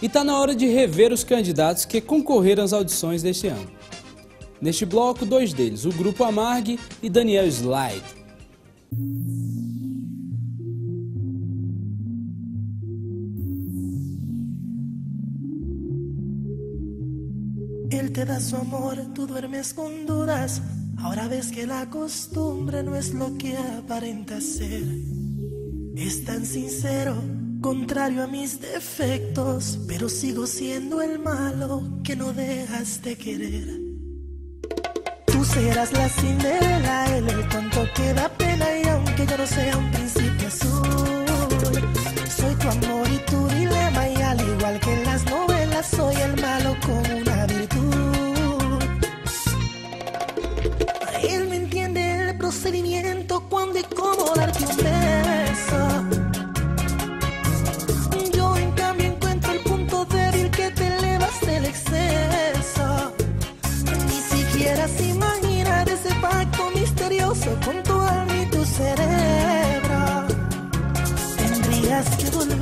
e está na hora de rever os candidatos que concorreram às audições deste ano. Neste bloco, dois deles, o Grupo Amargue e Daniel Slide. Él te da su amor, tú duermes con dudas. Ahora ves que la costumbre no es lo que aparenta ser. Es tan sincero, contrario a mis defectos, pero sigo siendo el malo que no dejas de querer. Tú serás la Cinderela, él el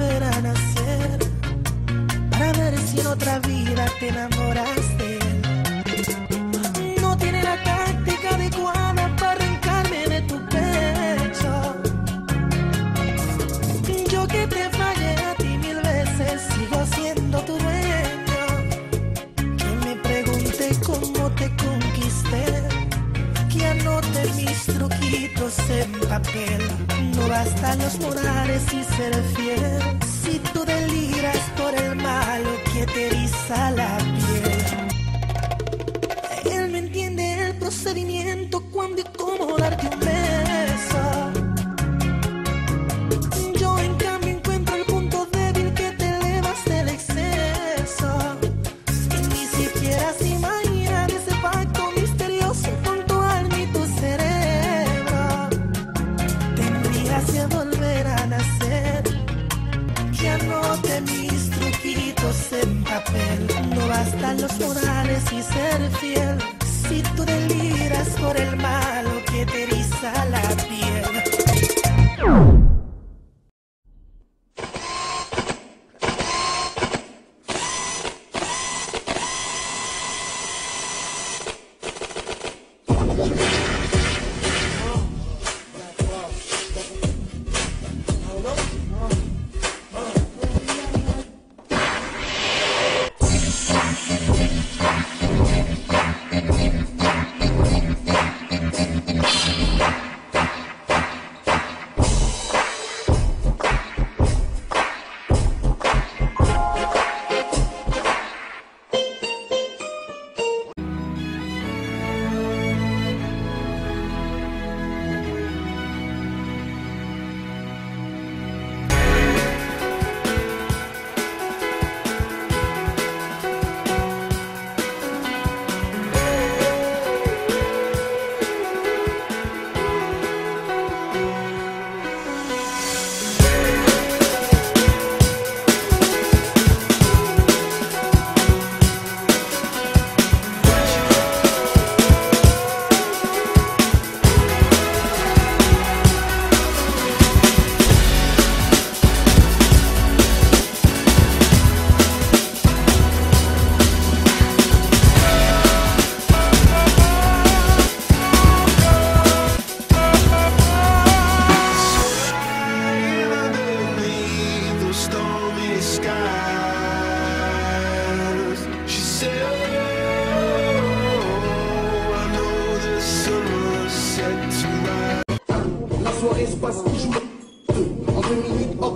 a nacer para ver si en otra vida te enamoras No bastan los morales y ser fiel. Si tú deliras por el malo que te la piel. Él me entiende el procedimiento cuando y cómo darte un beso. En papel. No bastan los morales y ser fiel. Si tú deliras por el malo que te eriza la piel.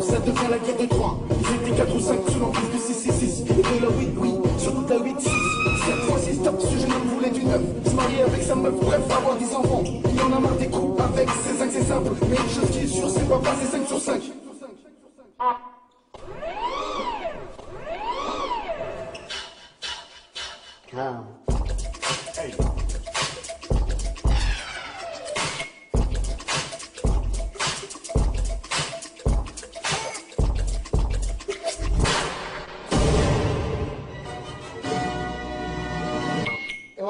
Ça devient la guerre de trois. Ils étaient 4 ou 5 sous l'emprise du 666. Et de la oui, oui, sur toute la 8-6. Cette fois-ci, stop, ce jeune homme voulait du neuf. Se marier avec sa meuf, bref, avoir des enfants. Il en a marre des coups avec ses 5, c'est simple. Mais une chose qui est sûre, c'est pas passer 5 sur 5.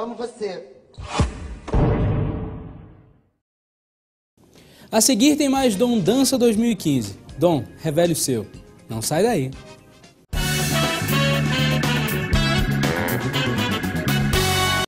Amo você. A seguir tem mais Dom Dança 2015. Dom, revele o seu. Não sai daí.